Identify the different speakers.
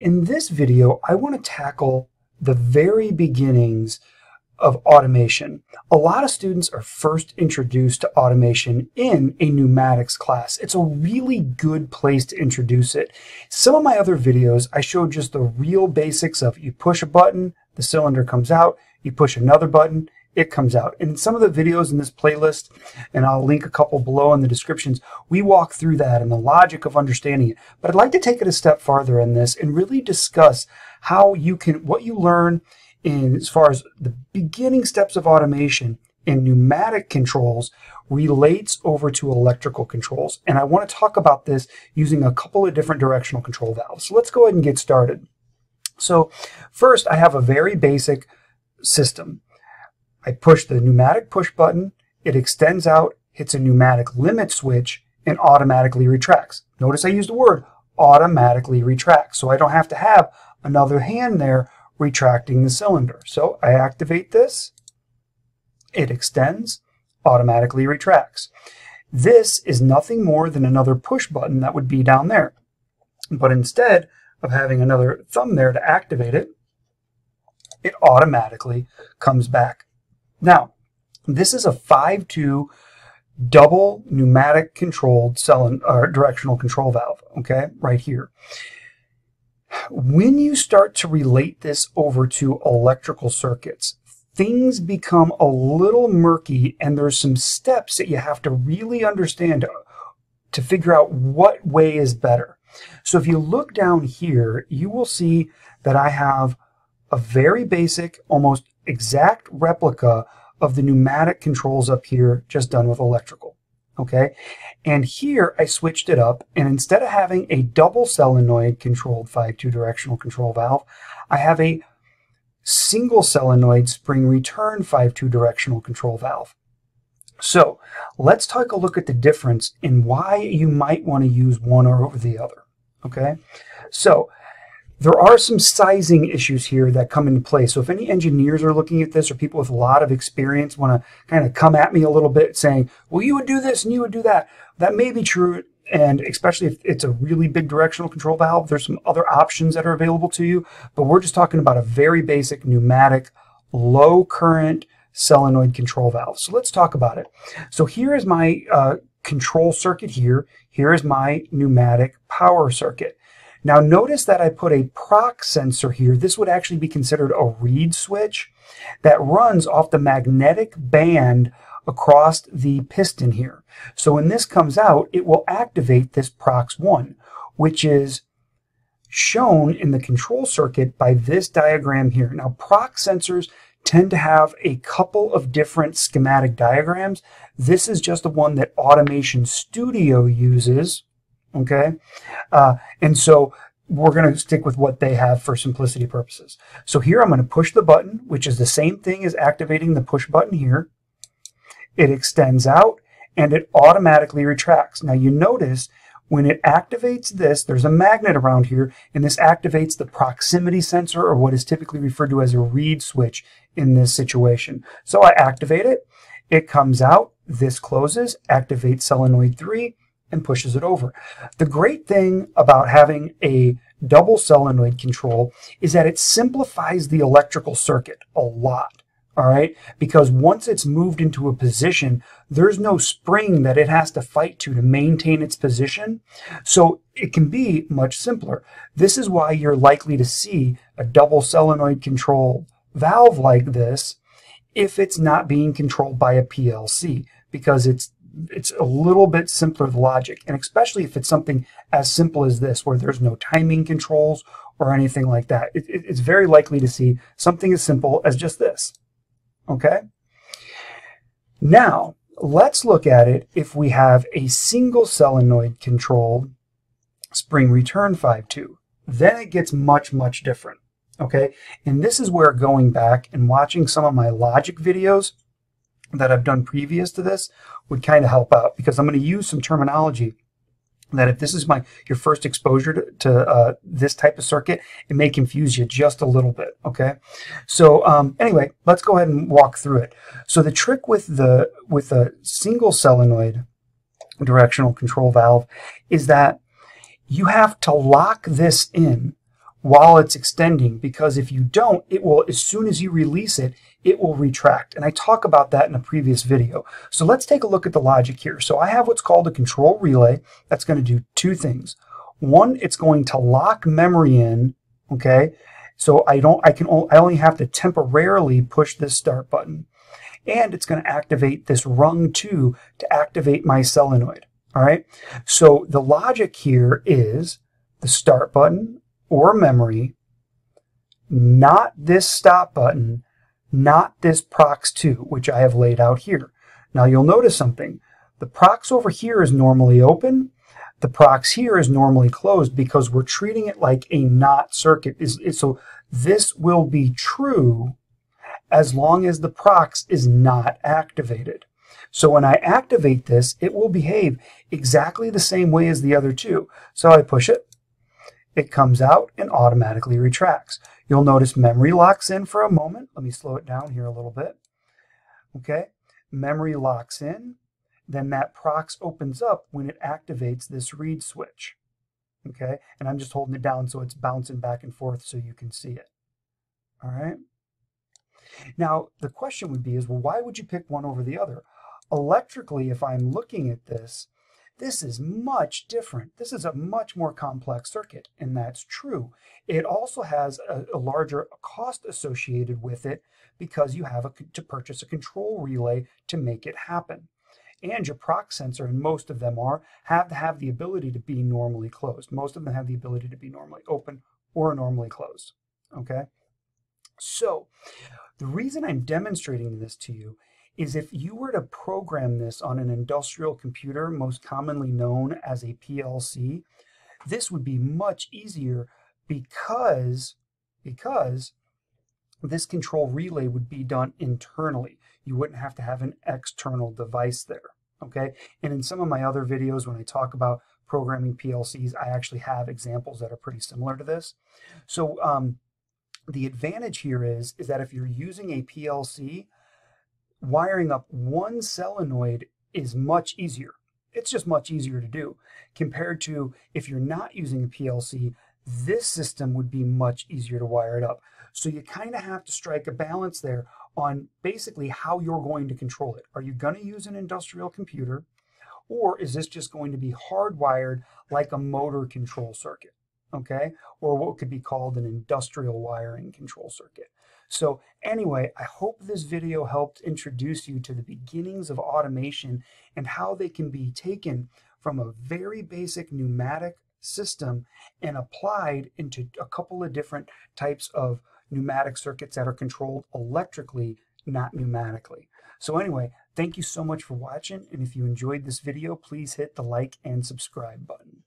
Speaker 1: In this video, I want to tackle the very beginnings of automation. A lot of students are first introduced to automation in a pneumatics class. It's a really good place to introduce it. Some of my other videos, I showed just the real basics of you push a button, the cylinder comes out, you push another button, it comes out. In some of the videos in this playlist, and I'll link a couple below in the descriptions, we walk through that and the logic of understanding it. But I'd like to take it a step farther in this and really discuss how you can, what you learn in as far as the beginning steps of automation in pneumatic controls relates over to electrical controls. And I want to talk about this using a couple of different directional control valves. So let's go ahead and get started. So first, I have a very basic system. I push the pneumatic push button, it extends out, hits a pneumatic limit switch, and automatically retracts. Notice I use the word automatically retracts, so I don't have to have another hand there retracting the cylinder. So I activate this, it extends, automatically retracts. This is nothing more than another push button that would be down there. But instead of having another thumb there to activate it, it automatically comes back. Now, this is a 5-2 double pneumatic controlled cell or directional control valve, okay, right here. When you start to relate this over to electrical circuits, things become a little murky and there's some steps that you have to really understand to figure out what way is better. So if you look down here, you will see that I have a very basic, almost exact replica of the pneumatic controls up here just done with electrical. Okay, and here I switched it up, and instead of having a double solenoid controlled 5-2 directional control valve, I have a single solenoid spring return 5-2 directional control valve. So let's take a look at the difference in why you might want to use one or over the other. Okay, so there are some sizing issues here that come into play. So if any engineers are looking at this or people with a lot of experience want to kind of come at me a little bit saying, well, you would do this and you would do that. That may be true. And especially if it's a really big directional control valve, there's some other options that are available to you. But we're just talking about a very basic pneumatic, low current solenoid control valve. So let's talk about it. So here is my uh, control circuit here. Here is my pneumatic power circuit. Now notice that I put a prox sensor here. This would actually be considered a reed switch that runs off the magnetic band across the piston here. So when this comes out, it will activate this PROX1, which is shown in the control circuit by this diagram here. Now prox sensors tend to have a couple of different schematic diagrams. This is just the one that Automation Studio uses okay? Uh, and so we're going to stick with what they have for simplicity purposes. So here I'm going to push the button, which is the same thing as activating the push button here. It extends out and it automatically retracts. Now you notice when it activates this, there's a magnet around here, and this activates the proximity sensor, or what is typically referred to as a reed switch in this situation. So I activate it, it comes out, this closes, activates solenoid 3, and pushes it over. The great thing about having a double solenoid control is that it simplifies the electrical circuit a lot. All right, because once it's moved into a position, there's no spring that it has to fight to to maintain its position. So it can be much simpler. This is why you're likely to see a double solenoid control valve like this if it's not being controlled by a PLC because it's it's a little bit simpler the logic, and especially if it's something as simple as this, where there's no timing controls or anything like that. It, it, it's very likely to see something as simple as just this. Okay? Now, let's look at it if we have a single solenoid controlled spring return 5.2. Then it gets much, much different. Okay? And this is where going back and watching some of my logic videos that I've done previous to this would kind of help out because I'm going to use some terminology that if this is my your first exposure to, to uh, this type of circuit, it may confuse you just a little bit, okay? So um, anyway, let's go ahead and walk through it. So the trick with the with a single solenoid directional control valve is that you have to lock this in while it's extending because if you don't, it will, as soon as you release it, it will retract. And I talk about that in a previous video. So let's take a look at the logic here. So I have what's called a control relay that's going to do two things. One, it's going to lock memory in, okay? So I don't, I can, I only have to temporarily push this start button. And it's going to activate this rung 2 to activate my solenoid. All right. So the logic here is the start button or memory, not this stop button, not this prox2, which I have laid out here. Now you'll notice something. The prox over here is normally open. The prox here is normally closed because we're treating it like a not circuit. So this will be true as long as the prox is not activated. So when I activate this, it will behave exactly the same way as the other two. So I push it, it comes out and automatically retracts. You'll notice memory locks in for a moment. Let me slow it down here a little bit. Okay, memory locks in. Then that prox opens up when it activates this reed switch. Okay, and I'm just holding it down so it's bouncing back and forth so you can see it. All right. Now, the question would be is, well, why would you pick one over the other? Electrically, if I'm looking at this, this is much different. This is a much more complex circuit, and that's true. It also has a, a larger cost associated with it because you have a, to purchase a control relay to make it happen. And your prox sensor, and most of them are, have to have the ability to be normally closed. Most of them have the ability to be normally open or normally closed. Okay? So, the reason I'm demonstrating this to you is if you were to program this on an industrial computer, most commonly known as a PLC, this would be much easier because, because this control relay would be done internally. You wouldn't have to have an external device there, okay? And in some of my other videos, when I talk about programming PLCs, I actually have examples that are pretty similar to this. So um, the advantage here is, is that if you're using a PLC, wiring up one solenoid is much easier. It's just much easier to do compared to if you're not using a PLC, this system would be much easier to wire it up. So you kind of have to strike a balance there on basically how you're going to control it. Are you going to use an industrial computer or is this just going to be hardwired like a motor control circuit? Okay, or what could be called an industrial wiring control circuit. So anyway, I hope this video helped introduce you to the beginnings of automation and how they can be taken from a very basic pneumatic system and applied into a couple of different types of pneumatic circuits that are controlled electrically, not pneumatically. So anyway, thank you so much for watching. And if you enjoyed this video, please hit the like and subscribe button.